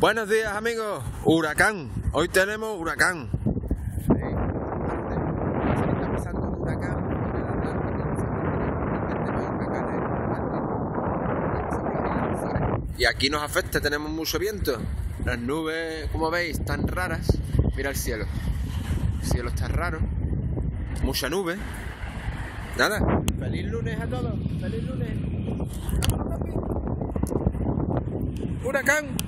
Buenos días amigos, huracán. Hoy tenemos huracán. Y aquí nos afecta, tenemos mucho viento. Las nubes, como veis, están raras. Mira el cielo. El cielo está raro. Mucha nube. Nada. Feliz lunes a todos. Feliz lunes. Huracán.